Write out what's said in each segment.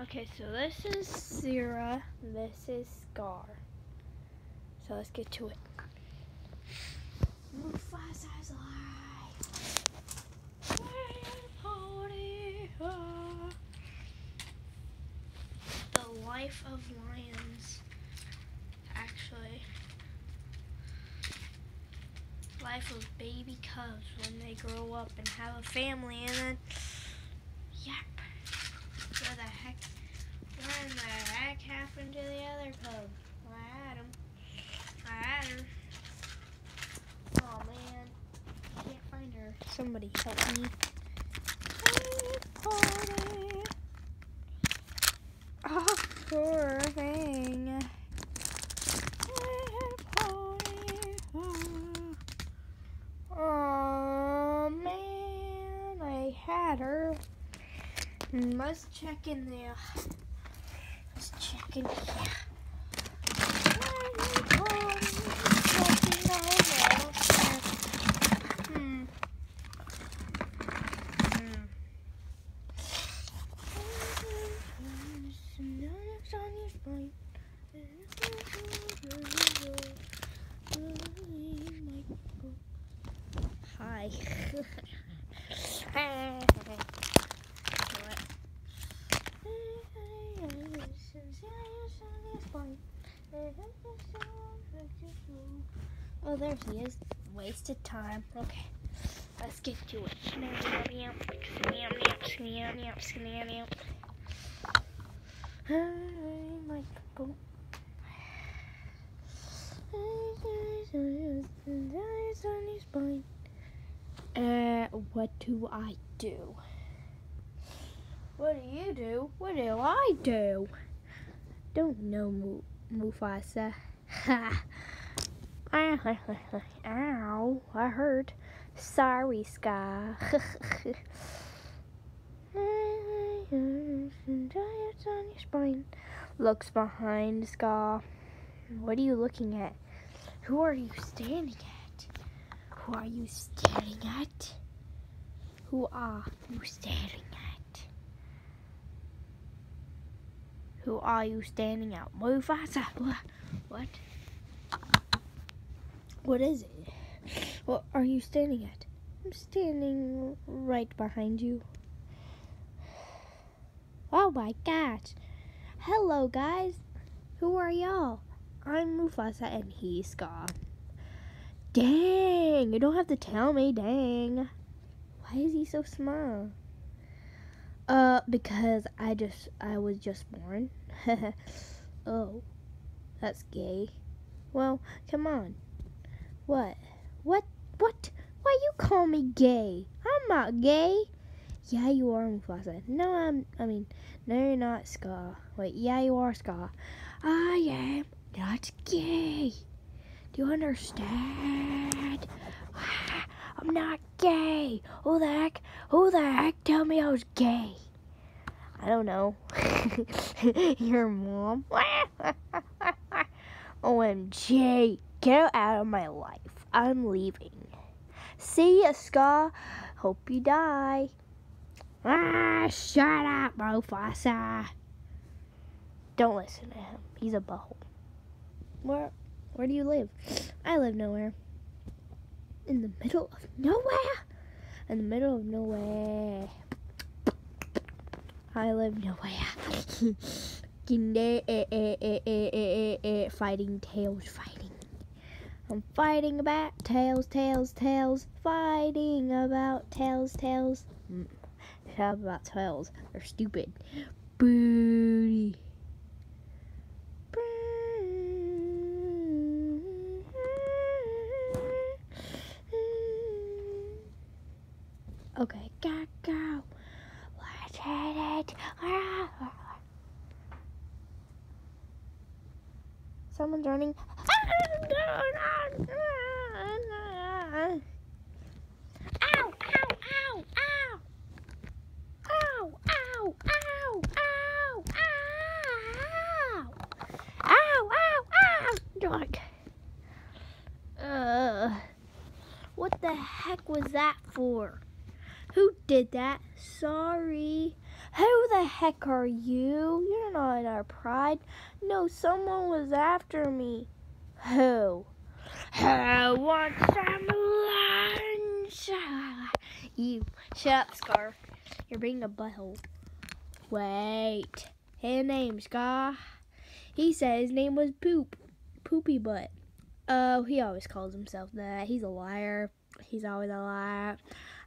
Okay, so this is Zira, this is Scar. So let's get to it. Mufasa's life. Party. The life of lions. Actually, life of baby cubs when they grow up and have a family, and then, yep. Where the heck? Happened to the other cub? I had him. I had her. Oh man, can't find her. Somebody help me. Party. Oh, poor thing. Oh man, I had her. Let's check in there. Here. Hmm. Hmm. Hi. Oh, there he is. Wasted time. Okay, let's get to it. Uh, what do I do? What do you do? What do I do? Don't know, Mufasa. Ha! Ow, I hurt. Sorry, Scar. Looks behind Scar. What are you looking at? Who are you standing at? Who are you staring at? Who are you staring at? Who are you standing at? Mufasa. Wha- What? What is it? What are you standing at? I'm standing right behind you. Oh my gosh. Hello, guys. Who are y'all? I'm Mufasa and he's Scar. Dang, you don't have to tell me, dang. Why is he so small? Uh, because I just, I was just born. oh, that's gay. Well, come on. What? What? What? Why you call me gay? I'm not gay. Yeah, you are, Mufasa. No, I'm. I mean, no, you're not, Scar. Wait, yeah, you are, Scar. I am not gay. Do you understand? I'm not gay. Who the heck? Who the heck told me I was gay? I don't know. Your mom. OMG. Get out of my life. I'm leaving. See ya, Scar. Hope you die. Ah, shut up, Mufasa. Don't listen to him. He's a butthole. Where, where do you live? I live nowhere. In the middle of nowhere? In the middle of nowhere. I live nowhere. Fighting tails, fighting. I'm fighting about tails, tails, tails, fighting about tails, tails. Mm. About tails. They're stupid. Booty. Okay, go, go. Let's hit it. Someone's running. Ow, ow, ow, ow. Ow, ow, ow, ow, ow. Ow, ow, ow. Dog. What the heck was that for? Who did that? Sorry. Who the heck are you? You're not our pride. No, someone was after me. Who? Who wants some lunch? You. Shut up, Scar. You're being a butthole. Wait. His name's Scar. He said his name was Poop. Poopy Butt. Oh, he always calls himself that. He's a liar. He's always a liar.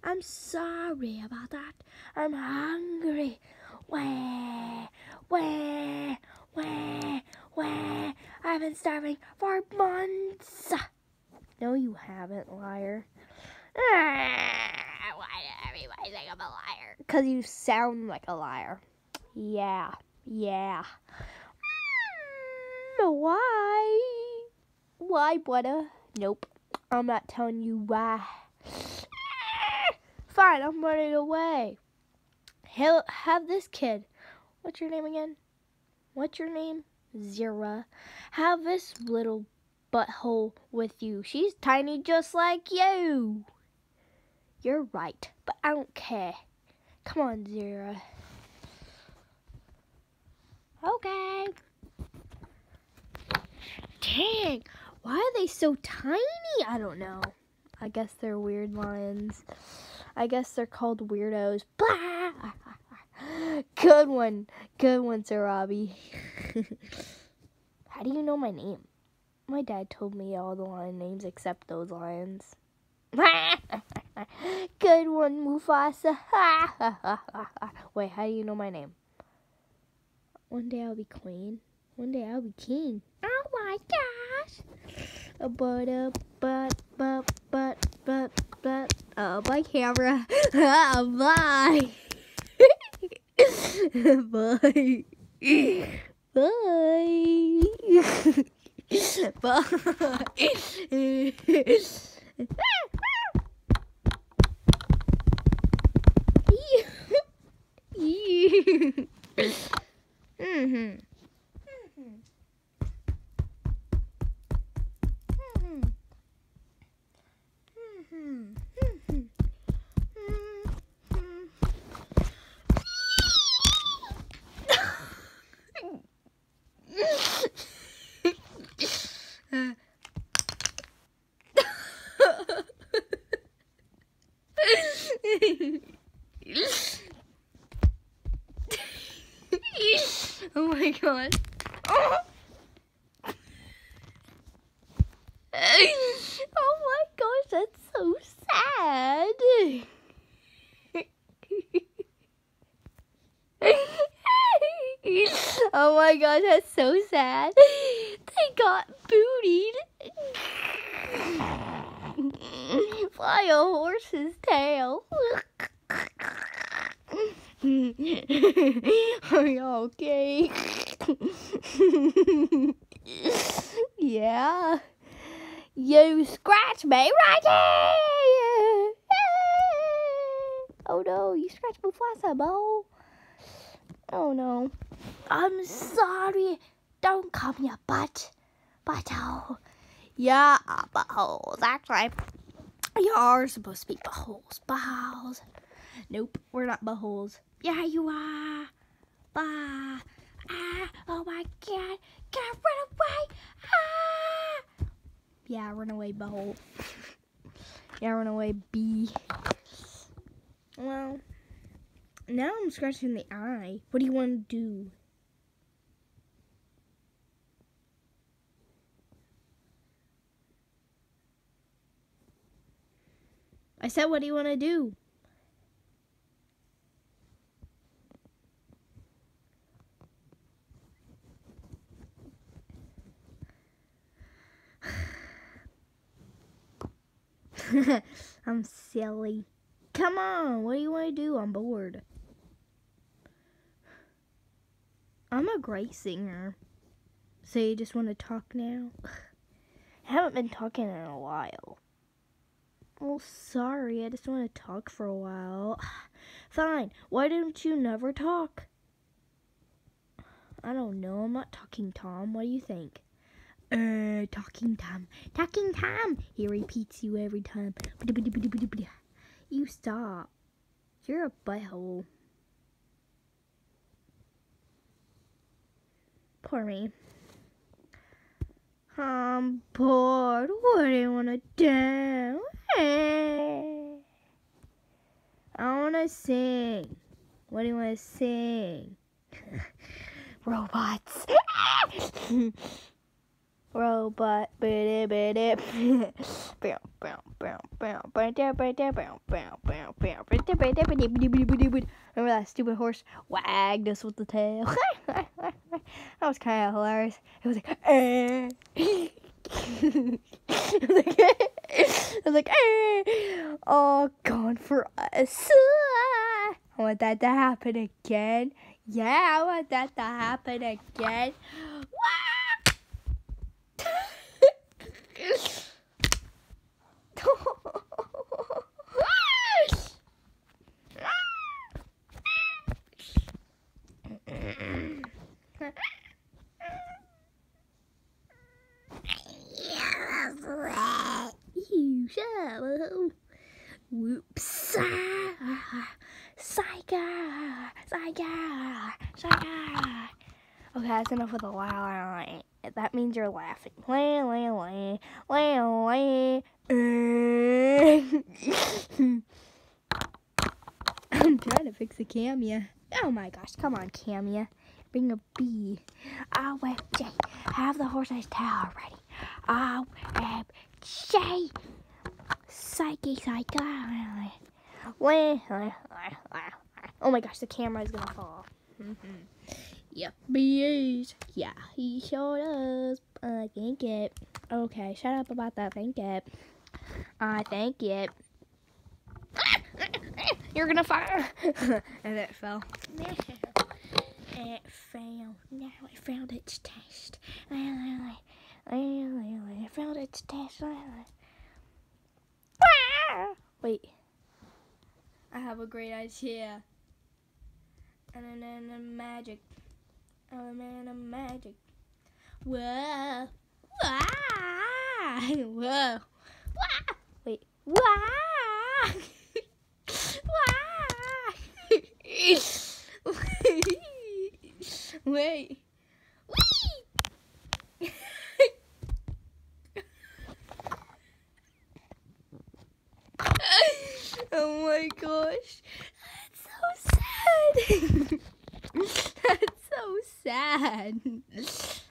I'm sorry about that. I'm hungry. Where, where, where, where? I've been starving for months. No, you haven't, liar. Ah, why did everybody think I'm a liar? Because you sound like a liar. Yeah, yeah. Mm, why? Why, brother? Nope. I'm not telling you why. Fine, I'm running away. He'll have this kid. What's your name again? What's your name? Zira. Have this little butthole with you. She's tiny just like you. You're right, but I don't care. Come on, Zira. Okay. Dang, why are they so tiny? I don't know. I guess they're weird lions. I guess they're called weirdos. Blah! Good one. Good one, Sarabi. How do you know my name? My dad told me all the lion names except those lions. Good one, Mufasa. Wait, how do you know my name? One day I'll be queen. One day I'll be king. Oh my gosh. A but a but but but but but oh my camera. Bye. Bye. Bye. Bye. mm-hmm. oh my god. Oh. oh my gosh, that's so sad. oh my gosh, that's so sad. They got bootied. Fly a horse's tail. Are you okay? yeah. You scratch me right here. Oh no, you scratched Mufasa, Bo. Oh no. I'm sorry. Don't call me a butt. Butthole. Yeah, buttholes. Actually, you are supposed to be buttholes. Buttholes. Nope, we're not buttholes. Yeah, you are. Bah. Ah, oh my god. Gotta run away. Ah. Yeah, run away, butthole. yeah, run away, bee. Well, now I'm scratching the eye. What do you want to do? I said, what do you want to do? I'm silly. Come on, what do you want to do? I'm bored. I'm a great singer. So you just want to talk now? I haven't been talking in a while. Oh, sorry, I just want to talk for a while. Fine, why don't you never talk? I don't know, I'm not talking Tom. What do you think? Uh, Talking Tom. Talking Tom! He repeats you every time. You stop. You're a butthole. Poor me. I'm bored. What do you want to do? I want to sing. What do you want to sing? Robots. Robot. Remember that stupid horse wagged us with the tail? that was kind of hilarious. It was like, eh. I was like, I was like, eh. oh, gone for us. I want that to happen again. Yeah, I want that to happen again. you shallow. Whoops. Psycho. Psycho. Psycho. Okay, that's enough with the wow. That means you're laughing. Lay, lay, lay, lay, lay. I'm trying to fix a camera. Oh my gosh, come on, camera. Bring a bee. J. Have the horse's tail ready. I web J. Psyche, psyche. Oh my gosh, the camera is gonna fall. Mm-hmm. Yep, he is. Yeah, he sure does. I think it. Okay, shut up about that. Think it. I think it. You're gonna fire. and it fell. it fell. Now it found its test. It found its test. Ah! Wait. I have a great idea. And then magic. I'm a man of magic. Whoa. Whoa. Whoa. Whoa. Wait. Whoa. Whoa. Wait. Oh my gosh. That's so sad. That's so sad.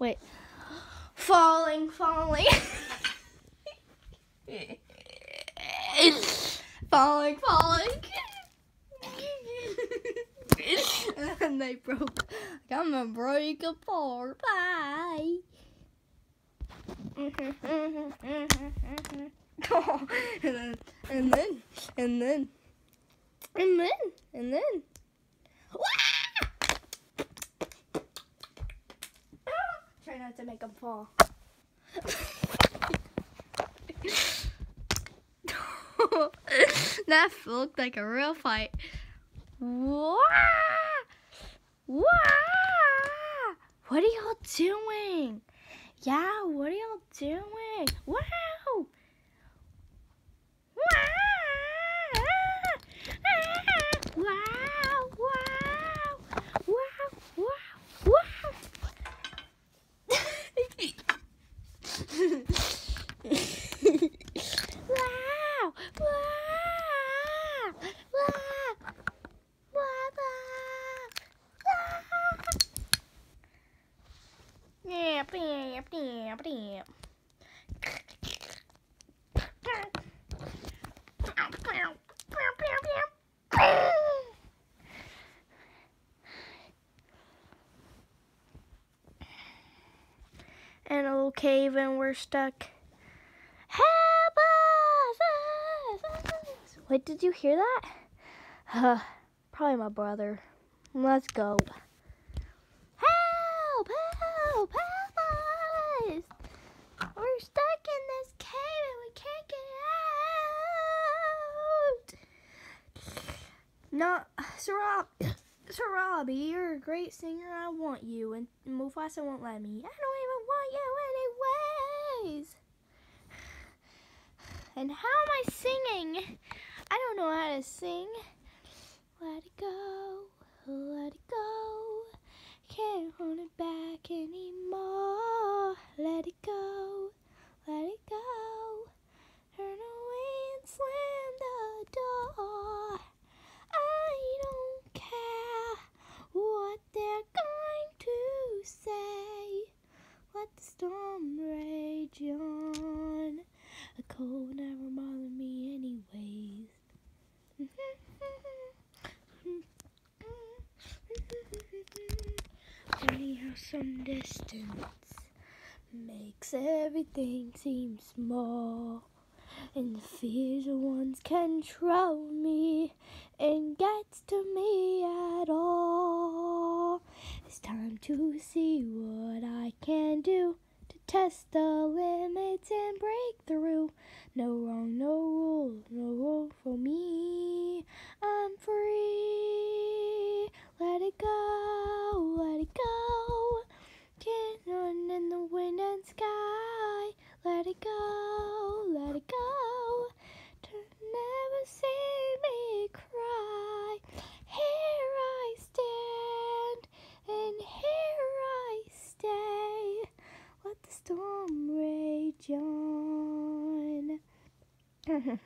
Wait. Falling, falling. falling, falling. and they broke. I'm gonna break apart. Bye. and then, and then, and then, and then, and then. Try not to make them fall. that looked like a real fight. Wah! Wah! What are y'all doing? Yeah, what are y'all doing? Wow! ว้าวว้าวว้าวว้าวว้าวว้าวว้าวว้าวว้าวว้าวเปียบเปียบเปียบเปียบ in a little cave and we're stuck. Help us! Wait, did you hear that? Uh, probably my brother. Let's go. Help! Help! Help us! We're stuck in this cave and we can't get out. No, Sarab, Sarabi, you're a great singer. I want you, and Mufasa won't let me. I don't even want you anyways. And how am I singing? I don't know how to sing. Let it go, let it go. Can't hold it back anymore. Let it go, let it go. Turn away and slam the door. I don't care what they're going to say. Let the storm rage on. A cold never bothered me anyways. Funny how some distance makes everything seem small. And the fears of once control me the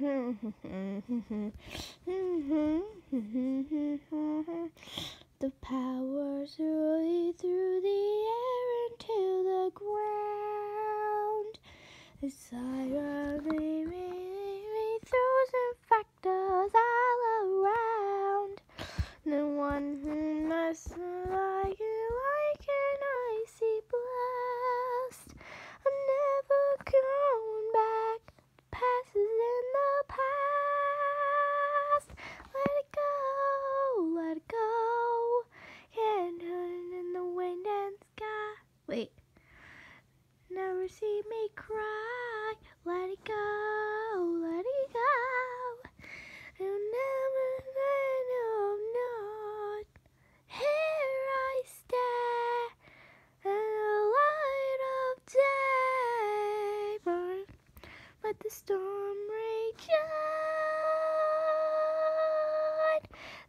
powers really through the air into the ground. The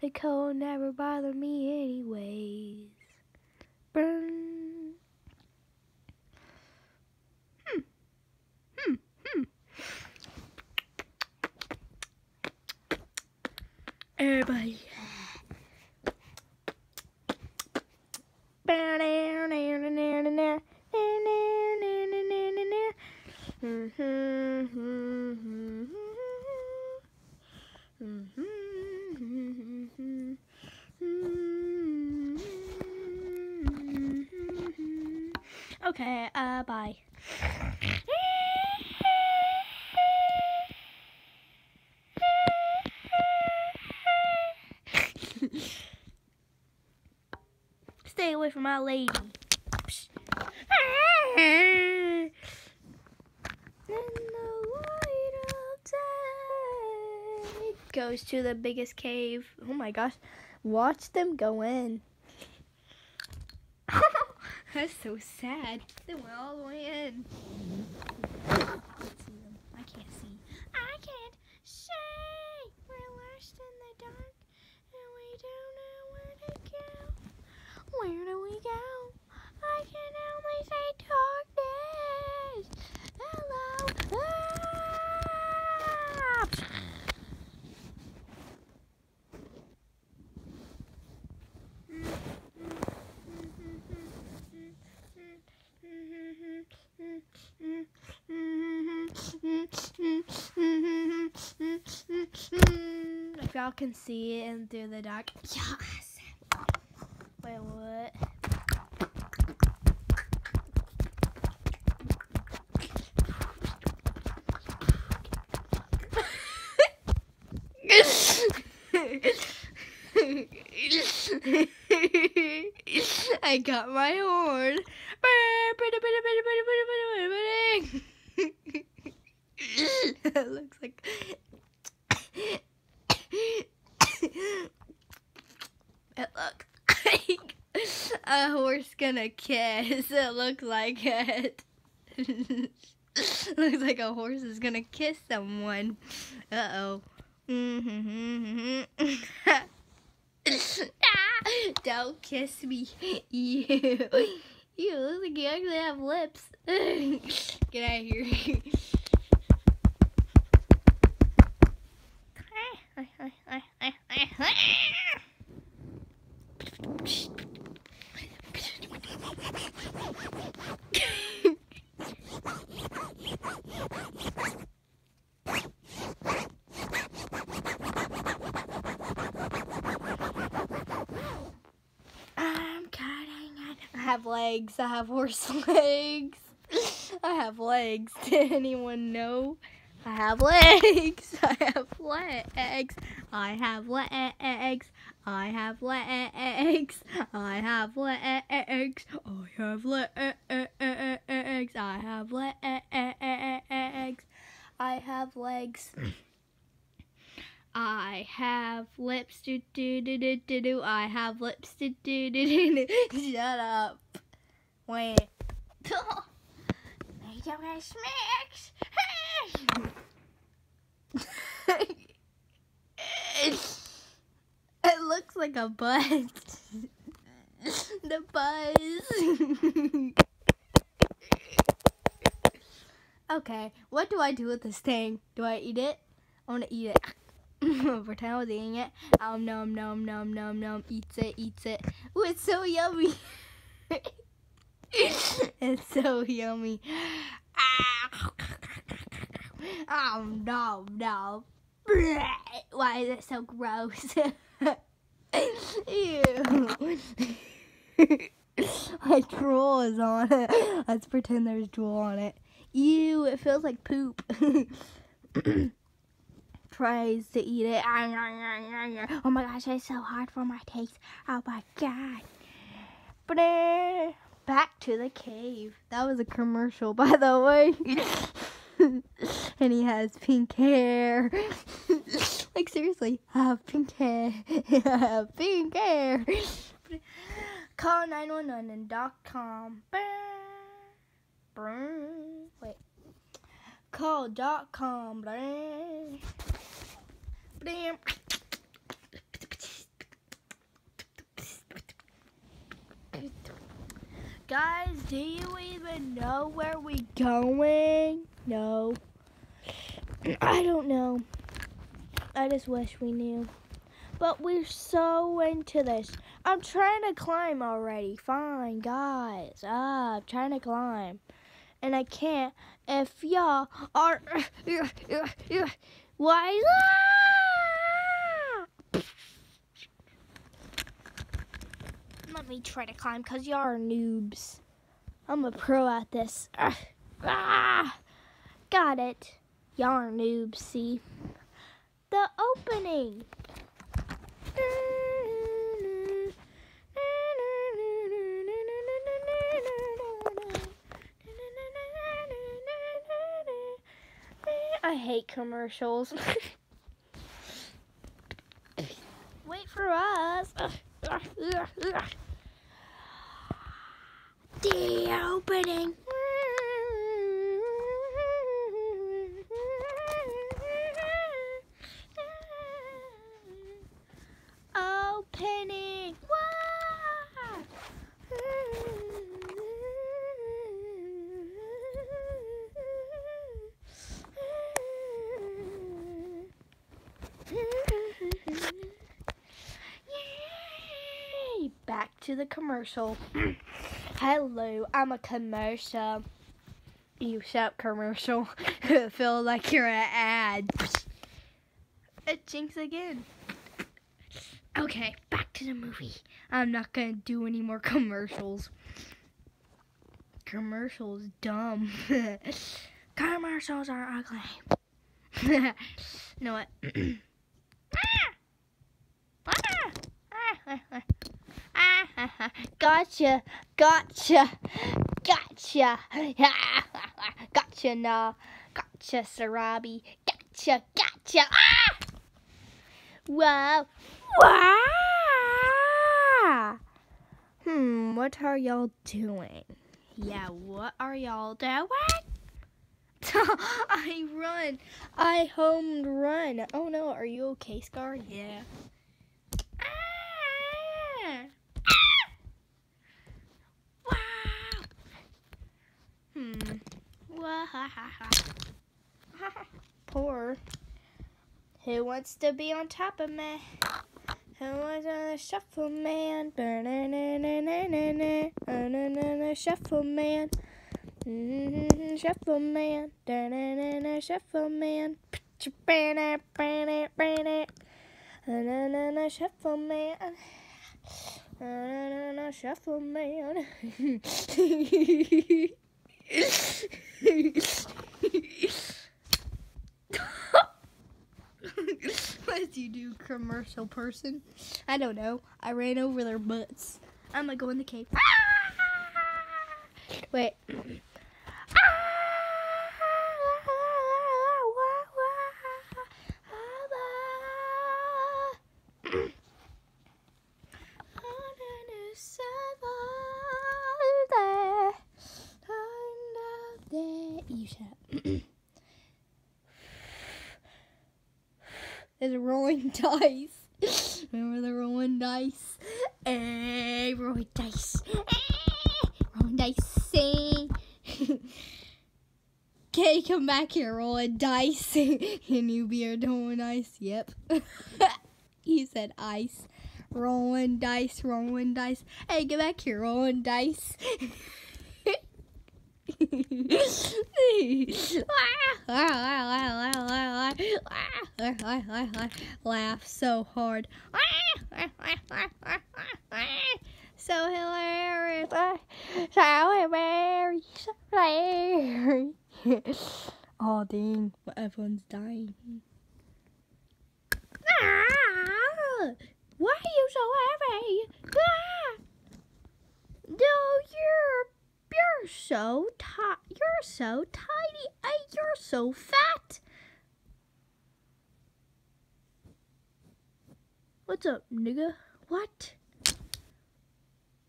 The cold never bothered me anyways. Burn. Hmm. Hmm. Hmm. Everybody. Okay, uh, bye. Stay away from my lady. In the light of day. Goes to the biggest cave. Oh my gosh. Watch them go in. That's so sad. They went all the way in. Let's see them. I can't see. I can't see. We're lost in the dark and we don't know where to go. Where do we go? I can only say darkness. Hello. Ah! If y'all can see it in through the dark. Yes. Wait, what? I got my horn. it looks like It looks like a horse gonna kiss. It looks like it. looks like a horse is gonna kiss someone. Uh oh. Don't kiss me. You. You look like you actually have lips. Get out of here. I'm cutting it. I have legs. I have horse legs. I have legs. Did anyone know? I have legs. I have legs. I have legs. I have legs. I have legs. I have legs. I have legs. I have legs. I have lips. Do do do do do do. I have lips. Do do do do do. Shut up. Wait. I don't have smacks. it looks like a buzz. the buzz. okay, what do I do with this thing? Do I eat it? I want to eat it. Pretend I was eating it. Um, nom nom nom nom nom. Eats it, eats it. Ooh, it's so yummy. it's so yummy. Um, no, no. Why is it so gross? Ew. My drool is on it. Let's pretend there's drool on it. Ew, it feels like poop. Tries to eat it. Oh my gosh, it's so hard for my taste. Oh my god. Back to the cave. That was a commercial, by the way. and he has pink hair. like seriously, I have pink hair. I have pink hair. Call 911 and dot com. Wait. Call dot Guys, do you even know where we going? No. I don't know. I just wish we knew. But we're so into this. I'm trying to climb already. Fine, guys. Ah, I'm trying to climb. And I can't if y'all are. Why? Let me try to climb because y'all are noobs. I'm a pro at this. Ah, got it. Y'all are noobs, see? The opening. I hate commercials. Wait for us. The opening. Opening. Yay! Back to the commercial. Hello, I'm a commercial. You shout commercial. Feel like you're an ad. It jinx again. Okay, back to the movie. I'm not gonna do any more commercials. Commercials dumb. commercials are ugly. you know what? Ah! Ah! Ah! Gotcha, gotcha, gotcha, gotcha, nah, gotcha, Sarabi, gotcha, gotcha, ah! Wow, wow! Hmm, what are y'all doing? Yeah, what are y'all doing? I run. I homed run. Oh no, are you okay, Scar? Yeah. Ah! Wow. Hmm. Poor. Who wants to be on top of me? Who wants to shuffle man? Shuffle man. Shuffle man. Shuffle man. Shuffle man. Shuffle man. what did you do, commercial person? I don't know. I ran over their butts. I'm gonna go in the cave. Ah! Wait. You shut up. There's a rolling dice. Remember the rolling dice? Hey, rolling dice. rolling dice. Say. Okay, come back here, rolling dice. Can you be a rolling dice? Yep. he said ice. Rolling dice, rolling dice. Hey, get back here, rolling dice. Laugh so hard. So hilarious. So hilarious. Oh, dang. But everyone's dying. Ah! Why are you so heavy? Ah! No, you're you're so ti- you're so tiny. You're so fat. What's up, nigga? What?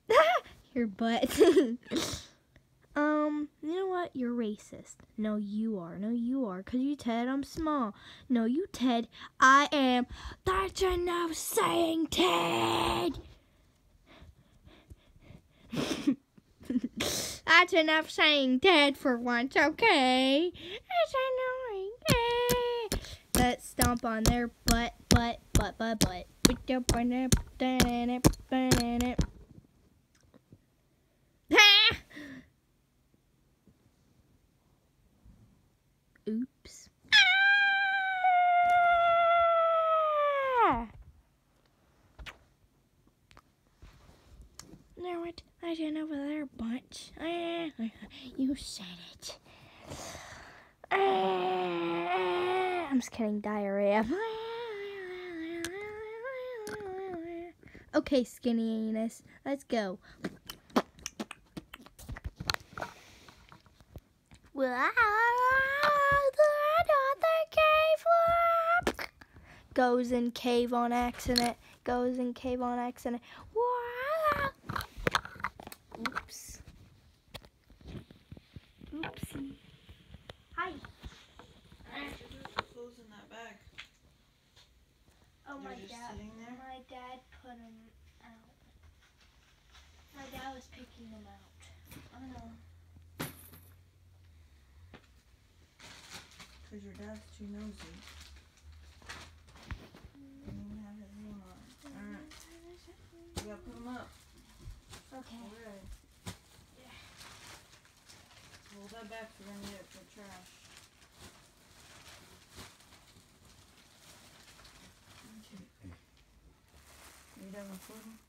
Your butt. um, you know what? You're racist. No, you are. No, you are. Cause you Ted, I'm small. No, you Ted, I am. That's enough saying Ted. That's enough saying dead for once, okay? That's annoying. Eh. Let's stomp on their butt, butt, butt, butt, butt. Oops. Now what? I didn't over there, bunch. You said it. I'm just kidding. Diarrhea. Okay, skinny anus. Let's go. Wow, Goes in cave on accident. Goes in cave on accident. Oops. Oopsie. Hi. Oh, my dad. My dad put them out. My dad was picking them out. I know. Because your dad's too nosy. You didn't have his name on it. Alright. You gotta put them up. Okay. Alright. Hold that back gonna get it for trash. Okay. You done recording?